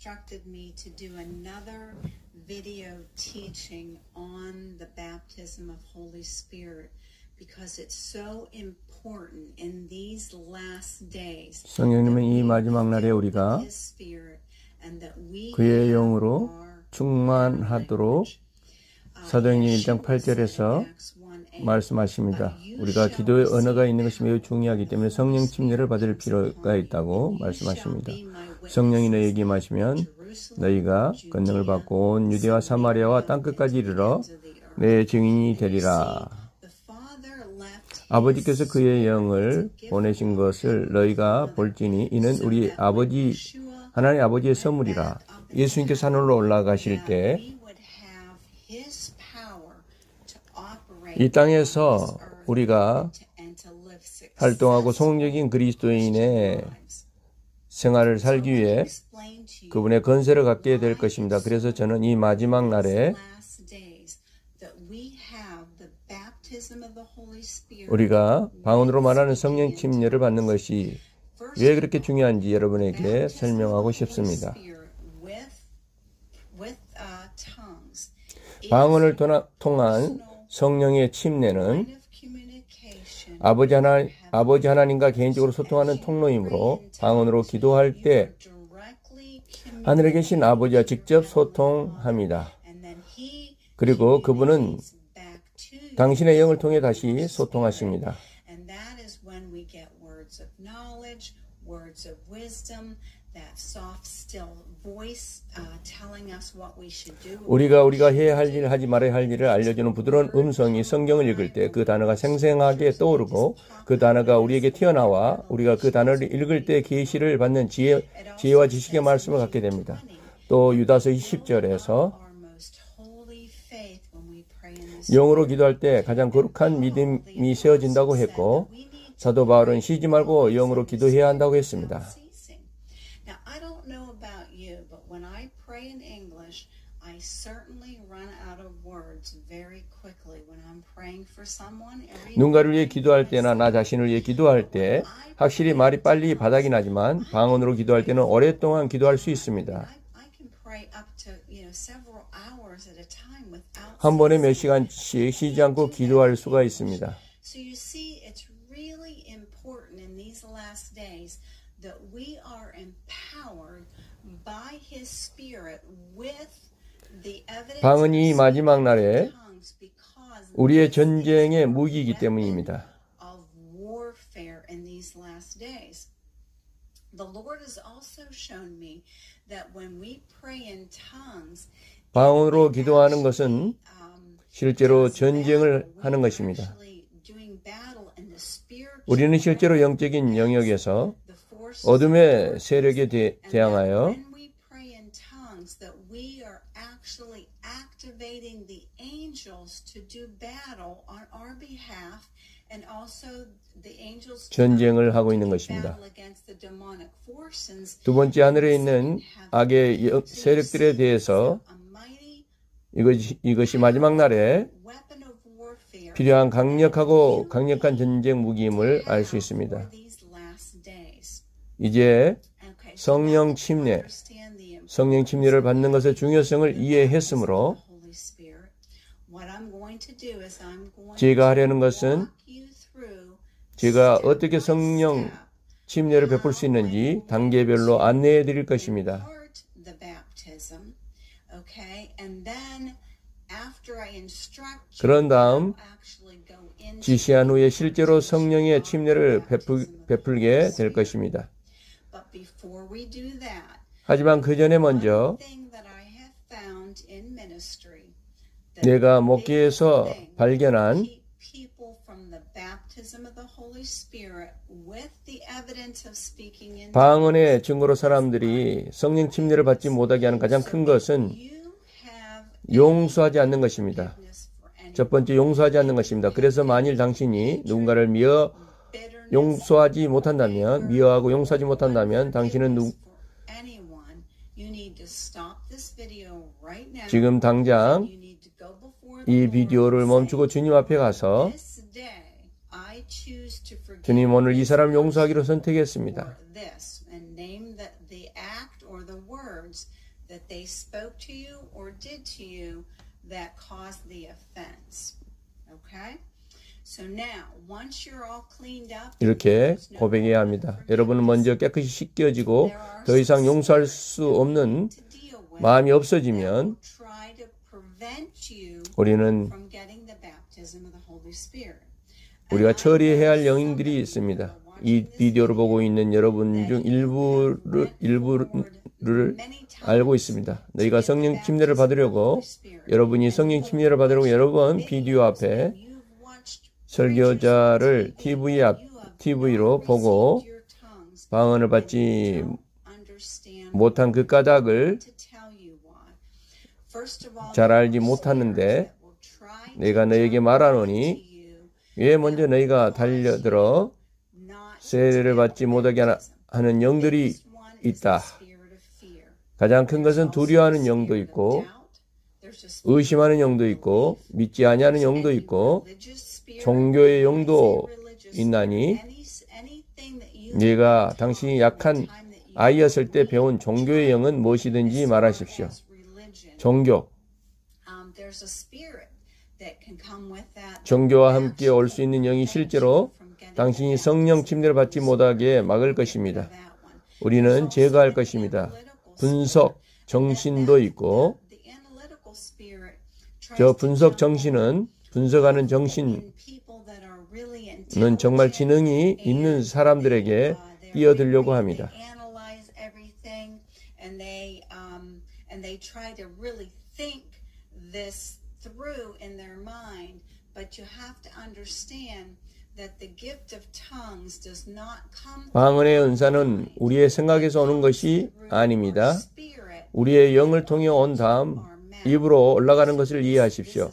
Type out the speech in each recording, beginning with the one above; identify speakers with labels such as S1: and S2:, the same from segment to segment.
S1: instructed me to do another video teaching on the baptism of Holy Spirit because it's so important in these last days.
S2: 성령님은 이 마지막 날에 우리가 그의 영으로 충만하도록 사도행전 1장 8절에서 말씀하십니다. 우리가 기도의 언어가 있는 것이 매우 중요하기 때문에 성령 침례를 받을 필요가 있다고 말씀하십니다. 성령이 너희에게 임하시면 너희가 권능을 받고 온 유대와 사마리아와 땅끝까지 이르러 내 증인이 되리라. 아버지께서 그의 영을 보내신 것을 너희가 볼지니 이는 우리 아버지 하나님 아버지의 선물이라. 예수님께서 하늘로 올라가실 때 이 땅에서 우리가 활동하고 성공적인 그리스도인의 생활을 살기 위해 그분의 건세를 갖게 될 것입니다. 그래서 저는 이 마지막 날에 우리가 방언으로 말하는 성령 침례를 받는 것이 왜 그렇게 중요한지 여러분에게 설명하고 싶습니다. 방언을 통한 성령의 침례는 아버지 하나 아버지 하나님과 개인적으로 소통하는 통로이므로 방언으로 기도할 때 하늘에 계신 아버지와 직접 소통합니다. 그리고 그분은 당신의 영을 통해 다시 소통하십니다. 우리가 우리가 해야 할 일, 하지 말아야 할 일을 알려주는 부드러운 음성이 성경을 읽을 때 그 단어가 생생하게 떠오르고 그 단어가 우리에게 튀어나와 우리가 그 단어를 읽을 때 계시를 받는 지혜, 지혜와 지식의 말씀을 갖게 됩니다. 또 유다서 20절에서 영으로 기도할 때 가장 거룩한 믿음이 세워진다고 했고 사도 바울은 쉬지 말고 영으로 기도해야 한다고 했습니다. 누군가를 위해 기도할 때나 나 자신을 위해 기도할 때 확실히 말이 빨리 바닥이 나지만 방언으로 기도할 때는 오랫동안 기도할 수 있습니다. 한 번에 몇 시간씩 쉬지 않고 기도할 수가 있습니다. 방언이 마지막 날에 우리의 전쟁의 무기이기 때문입니다. 방언으로 기도하는 것은 실제로 전쟁을 하는 것입니다. 우리는 실제로 영적인 영역에서 어둠의 세력에 대, 대항하여 전쟁을 하고 있는 것입니다. 두 번째 하늘에 있는 악의 세력들에 대해서 이것이, 이것이 마지막 날에 필요한 강력하고 강력한 전쟁 무기임을 알 수 있습니다. 이제 성령 침례, 성령 침례를 받는 것의 중요성을 이해했으므로 제가 하려는 것은 제가 어떻게 성령 침례를 베풀 수 있는지 단계별로 안내해 드릴 것입니다. 그런 다음 지시한 후에 실제로 성령의 침례를 베풀, 베풀게 될 것입니다. 하지만 그 전에 먼저 내가 목회에서 발견한 방언의 증거로 사람들이 성령 침례를 받지 못하게 하는 가장 큰 것은 용서하지 않는 것입니다. 첫 번째 용서하지 않는 것입니다. 그래서 만일 당신이 누군가를 미워 용서하지 못한다면 미워하고 용서하지 못한다면 당신은 누, 지금 당장 이 비디오를 멈추고 주님 앞에 가서 주님 오늘 이 사람 용서하기로 선택했습니다. 이렇게 고백해야 합니다. 여러분은 먼저 깨끗이 씻겨지고 더 이상 용서할 수 없는 마음이 없어지면 우리는. 우리가 처리해야 할 영인들이 있습니다. 이 비디오를 보고 있는 여러분 중 일부를 일부를 알고 있습니다. 너희가 성령 침례를 받으려고 여러분이 성령 침례를 받으려고 여러 번 비디오 앞에 설교자를 TV 앞 TV로 보고 방언을 받지 못한 그 까닭을
S1: to tell you why. First of all,
S2: 잘 알지 못하는데 내가 너에게 말하노니 왜 먼저 너희가 달려들어 세례를 받지 못하게 하는 영들이 있다. 가장 큰 것은 두려워하는 영도 있고 의심하는 영도 있고 믿지 아니하는 영도 있고. 종교의 영도 있나니 네가 당신이 약한 아이였을 때 배운 종교의 영은 무엇이든지 말하십시오.
S1: Um, that.
S2: 종교와 함께 올 수 있는 영이 실제로 당신이 성령 침례를 받지 못하게 막을 것입니다. 우리는 제거할 것입니다. 분석 정신도 있고 저 분석 정신은 분석하는 정신은 정말 지능이 있는 사람들에게 뛰어들려고 합니다.
S1: Try to really think this through in their mind. But you have to understand that the gift of tongues does not come
S2: 방언의 은사는 우리의 생각에서 오는 것이 아닙니다. 우리의 영을 통해 온 다음. 입으로 올라가는 것을 이해하십시오.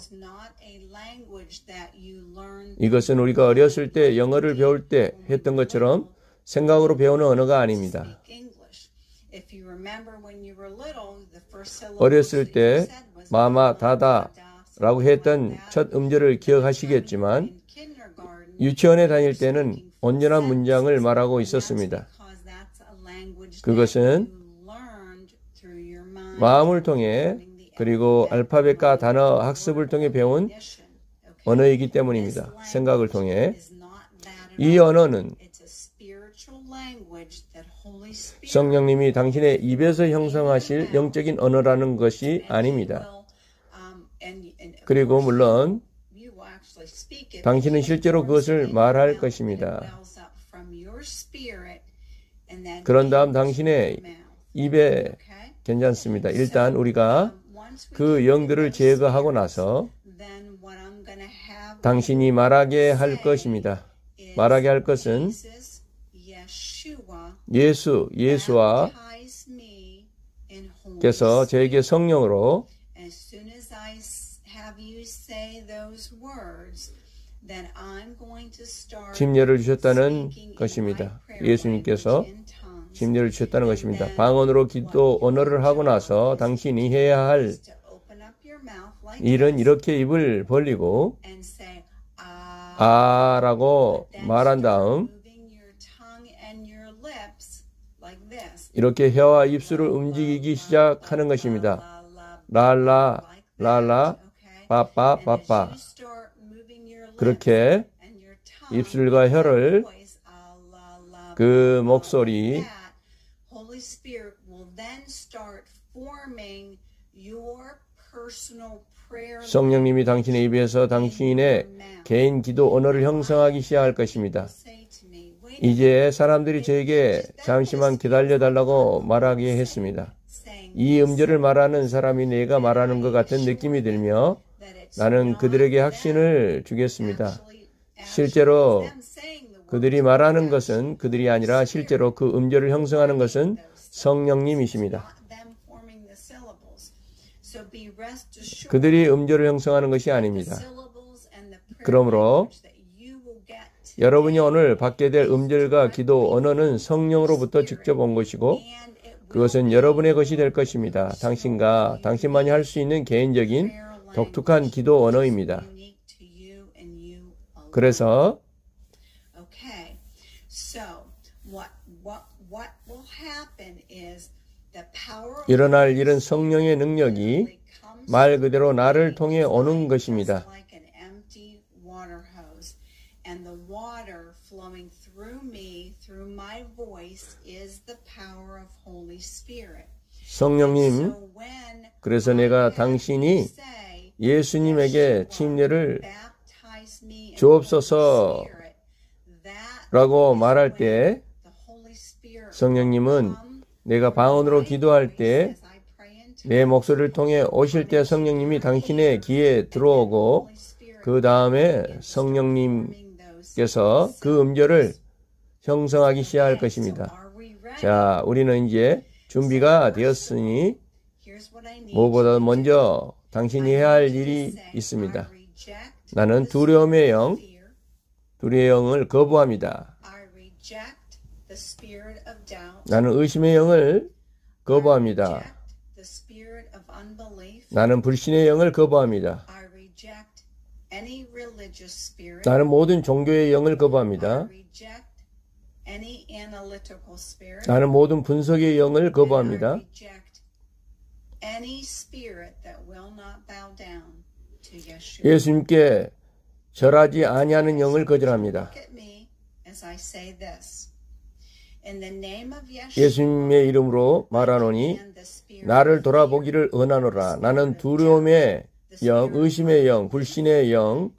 S2: 이것은 우리가 어렸을 때 영어를 배울 때 했던 것처럼 생각으로 배우는 언어가 아닙니다. 어렸을 때 마마, 다다 라고 했던 첫 음절을 기억하시겠지만. 유치원에 다닐 때는 온전한 문장을 말하고 있었습니다. 그것은. 마음을 통해 그리고 알파벳과 단어 학습을 통해 배운? 언어이기 때문입니다. 생각을 통해 이. 언어는 성령님이 당신의 입에서 형성하실 영적인 언어라는 것이 아닙니다.
S1: um,
S2: 그리고 물론 당신은 실제로 그것을 말할 것입니다. 그런 다음 당신의 입에? 괜찮습니다. 일단 우리가 그 영들을 제거하고 나서 당신이 말하게 할 것입니다. 말하게 할 것은 예수, 예수와 께서 저에게 성령으로 침례를 주셨다는 것입니다. 예수님께서. 침례를 주셨다는 것입니다. 방언으로 기도 언어를 하고 나서 당신이 해야 할 일은 이렇게 입을 벌리고
S1: ah,
S2: 아라고 말한 다음
S1: moving your tongue and your lips like this.
S2: 이렇게 혀와 입술을 움직이기 시작하는 것입니다. 랄라 랄라? 빠빠 빠빠 그렇게 입술과 혀를
S1: ah,
S2: 그 목소리 성령님이 당신의 입에서 당신의 개인 기도 언어를 형성하기 시작할 것입니다.
S1: say to me, wait
S2: 이제 사람들이 저에게 잠시만 기다려 달라고 말하게 했습니다. 이 음절을 말하는 사람이 내가 말하는 것 같은 느낌이 들며 나는 그들에게 확신을 주겠습니다. 실제로. 그들이 말하는 것은 그들이 아니라 실제로 그 음절을 형성하는 것은 성령님이십니다. 그들이 음절을 형성하는 것이 아닙니다. 그러므로
S1: language that you will get
S2: 여러분이 오늘 받게 될 음절과 기도 언어는 성령으로부터 직접 온 것이고 그것은 여러분의 것이 될 것입니다. 당신과 당신만이 할 수 있는 개인적인 독특한 기도 언어입니다. 그래서 일어날 일은 성령의 능력이 말 그대로 나를 통해 오는 것입니다.
S1: And the water flowing through me, through my voice, is the power of Holy Spirit.
S2: 성령님, 그래서 내가 당신이 예수님에게 침례를 주옵소서 라고 말할 때 성령님은 내가 방언으로 기도할 때 내 목소리를 통해 오실 때 성령님이 당신의 귀에 들어오고 그 다음에 성령님께서 그 음절을 형성하기 시작할 것입니다. 자, 우리는 이제 준비가 되었으니 무엇보다 먼저 당신이 해야 할 일이 있습니다. 나는 두려움의 영, 두려움의 영을 거부합니다. 나는 의심의 영을 거부합니다. 나는 불신의 영을 거부합니다. 나는 모든 종교의 영을 거부합니다. 나는 모든 분석의 영을 거부합니다. 예수님께 절하지 아니하는 영을 거절합니다. 예수님의 이름으로 말하노니 나를 돌아보기를 은하노라. 나는 두려움의 영, 의심의 영, 불신의 영,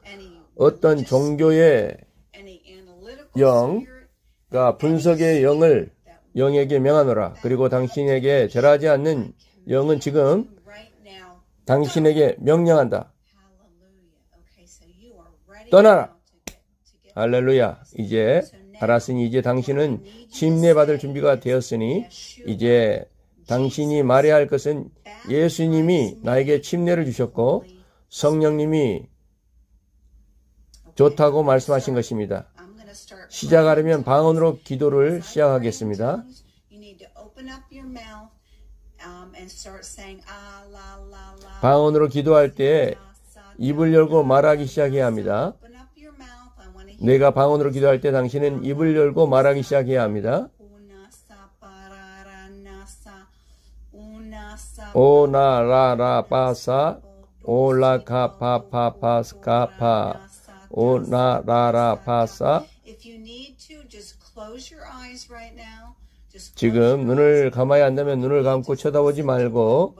S2: 어떤 종교의 영, 가 분석의 영을 영에게 명하노라. 그리고 당신에게 절하지 않는 영은 지금 당신에게 명령한다. 떠나라. 할렐루야. 이제 알았으니 이제 당신은 침례받을 준비가 되었으니 이제 당신이 말해야 할 것은 예수님이 나에게 침례를 주셨고 성령님이 좋다고 말씀하신 것입니다. 시작하려면 방언으로 기도를 시작하겠습니다. 방언으로 기도할 때 입을 열고 말하기 시작해야 합니다. 내가 방언으로 기도할 때 당신은 입을 열고 말하기 시작해야 합니다. 오나라라 빠사. 올라카파파파스카파 오나라라 파사 지금 눈을 감아야 한다면 눈을 감고 쳐다보지 말고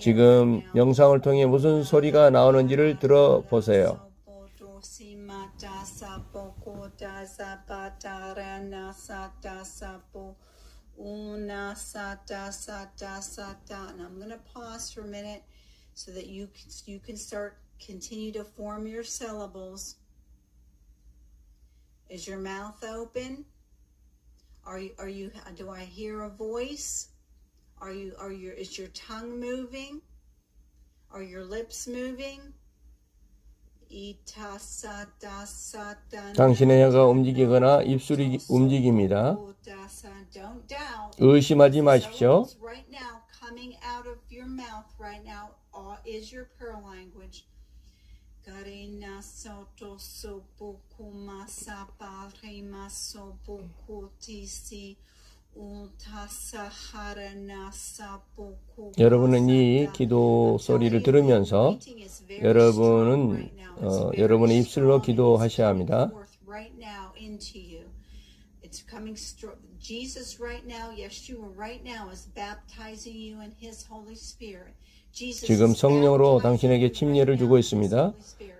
S2: 지금 영상을 통해 무슨 소리가 나오는지를 들어보세요. So that you can, you can start continue to form your syllables. Is your mouth open? Are you, are you, do I hear a voice? Are you, are your, is your tongue moving? Are your lips moving? 당신의 혀가 움직이거나 입술이 움직입니다. 의심하지 마십시오. Karina soto sopo kuma sapa rima sopo kotisi 여러분은 이 기도 소리를 들으면서 여러분은 어, 여러분의 입술로 기도하셔야 합니다. 지금 성령으로 당신에게 침례를 주고 있습니다.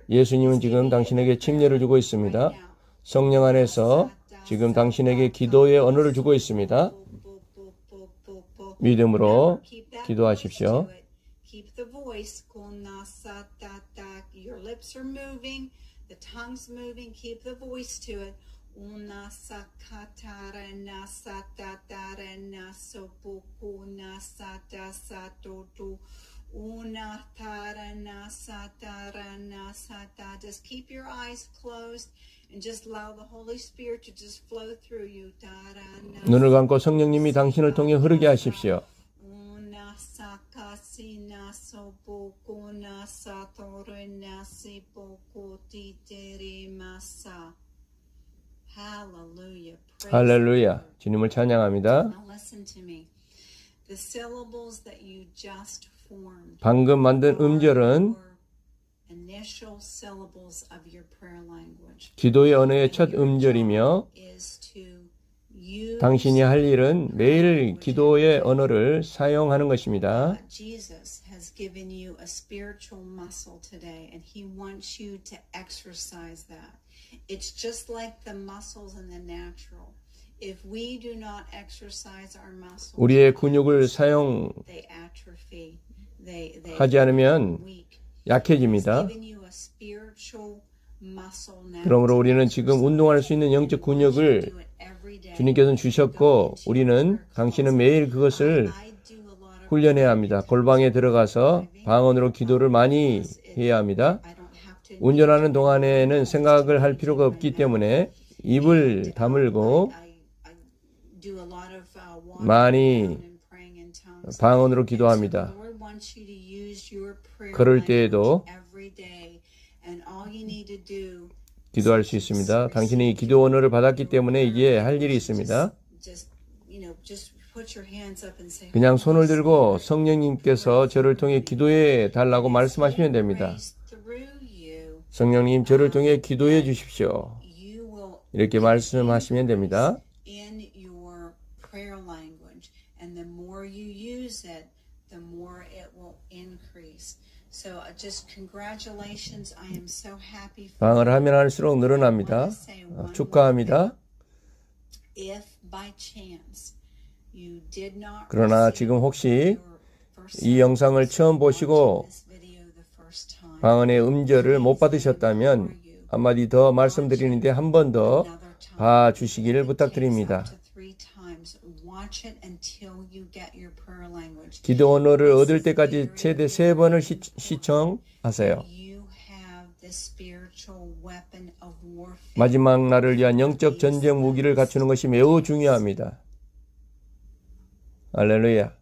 S2: 예수님은 지금 당신에게 침례를 주고 있습니다. 성령 안에서 지금 당신에게 기도의 언어를 주고 있습니다. 믿음으로 기도하십시오. Una tara nasatara nasata. Just keep your eyes closed and just allow the Holy Spirit to just flow through you. 눈을 감고 성령님이 당신을 통해 흐르게 하십시오. Una sakasina sobuku nasatore nasibuku titere masa. 할렐루야. 주님을 찬양합니다.
S1: The syllables that you just
S2: 방금 만든 음절은. 기도의 언어의 첫 음절이며 당신이 할 일은 매일 기도의 언어를 사용하는 것입니다.
S1: Uh,
S2: 우리의 근육을 사용 하지 않으면. 약해집니다. 그러므로 우리는 지금 운동할 수 있는 영적 근육을. 주님께서는 주셨고 우리는 당신은 매일 그것을 훈련해야 합니다. 골방에 들어가서 방언으로 기도를 많이 해야 합니다. 운전하는 동안에는 생각을 할 필요가 없기 때문에 입을 다물고
S1: uh,
S2: 많이. 방언으로 기도합니다. 그럴 때에도 기도할 수 있습니다. 당신이 기도 언어를 받았기 때문에 이제 할 일이 있습니다. 그냥 손을 들고 성령님께서 저를 통해 기도해 달라고 말씀하시면 됩니다.
S1: "Praise through you,
S2: 성령님 저를 통해 기도해 주십시오. 이렇게 말씀하시면 됩니다.
S1: in your prayer language, and the more you use it, the more it will increase. So, uh, just congratulations! I am so happy for
S2: 방을 하면 할수록 늘어납니다. 어, 축하합니다.
S1: if by chance you did not
S2: 그러나 지금 혹시 이 영상을 처음 보시고 방언의 음절을 못 받으셨다면 한마디 더 말씀드리는데 한 번 더 봐주시기를 부탁드립니다. 기도 언어를 얻을 때까지 최대 세 번을 시, 시청하세요. 마지막 날을 위한 영적 전쟁 무기를 갖추는 것이 매우 중요합니다. 할렐루야.